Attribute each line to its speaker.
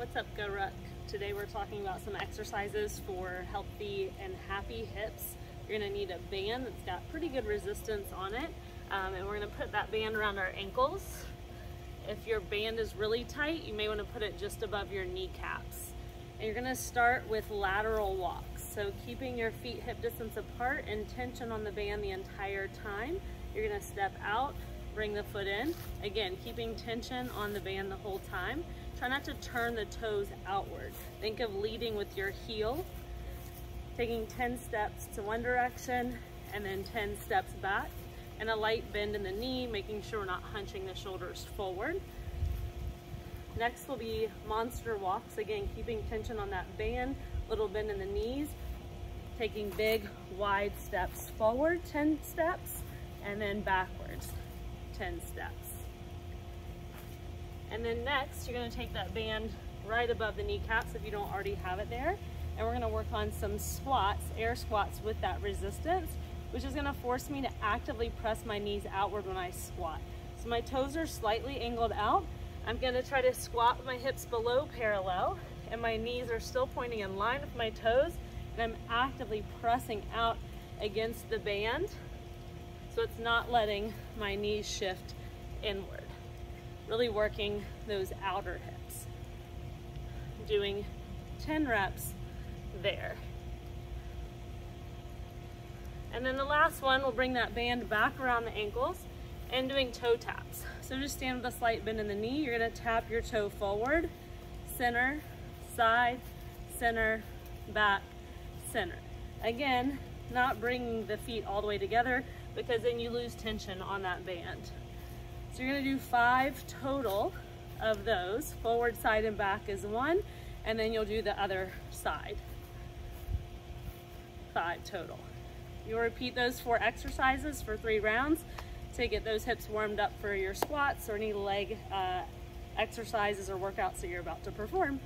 Speaker 1: What's up, GORUCK? Today we're talking about some exercises for healthy and happy hips. You're gonna need a band that's got pretty good resistance on it. Um, and we're gonna put that band around our ankles. If your band is really tight, you may wanna put it just above your kneecaps. And you're gonna start with lateral walks. So keeping your feet hip distance apart and tension on the band the entire time. You're gonna step out, bring the foot in. Again, keeping tension on the band the whole time. Try not to turn the toes outward. Think of leading with your heel, taking 10 steps to one direction and then 10 steps back and a light bend in the knee, making sure we're not hunching the shoulders forward. Next will be monster walks. Again, keeping tension on that band, little bend in the knees, taking big wide steps forward, 10 steps, and then backwards, 10 steps. And then next, you're gonna take that band right above the kneecaps if you don't already have it there. And we're gonna work on some squats, air squats with that resistance, which is gonna force me to actively press my knees outward when I squat. So my toes are slightly angled out. I'm gonna try to squat with my hips below parallel and my knees are still pointing in line with my toes and I'm actively pressing out against the band so it's not letting my knees shift inward really working those outer hips. Doing 10 reps there. And then the last one, we'll bring that band back around the ankles and doing toe taps. So just stand with a slight bend in the knee. You're gonna tap your toe forward, center, side, center, back, center. Again, not bringing the feet all the way together because then you lose tension on that band. So you're gonna do five total of those. Forward, side, and back is one, and then you'll do the other side. Five total. You'll repeat those four exercises for three rounds to get those hips warmed up for your squats or any leg uh, exercises or workouts that you're about to perform.